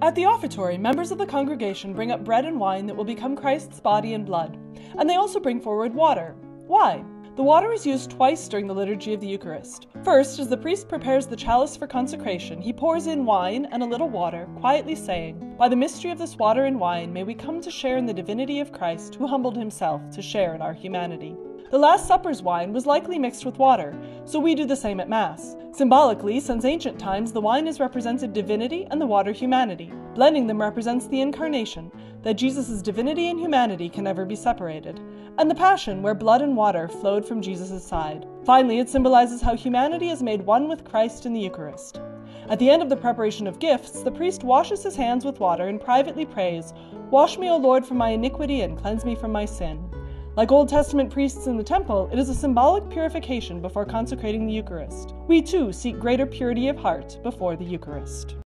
At the offertory, members of the congregation bring up bread and wine that will become Christ's body and blood, and they also bring forward water. Why? The water is used twice during the liturgy of the Eucharist. First, as the priest prepares the chalice for consecration, he pours in wine and a little water, quietly saying, By the mystery of this water and wine, may we come to share in the divinity of Christ, who humbled himself to share in our humanity. The Last Supper's wine was likely mixed with water, so we do the same at Mass. Symbolically, since ancient times, the wine has represented divinity and the water humanity. Blending them represents the incarnation, that Jesus' divinity and humanity can never be separated, and the Passion, where blood and water flowed from Jesus' side. Finally, it symbolizes how humanity is made one with Christ in the Eucharist. At the end of the preparation of gifts, the priest washes his hands with water and privately prays, Wash me, O Lord, from my iniquity and cleanse me from my sin. Like Old Testament priests in the temple, it is a symbolic purification before consecrating the Eucharist. We too seek greater purity of heart before the Eucharist.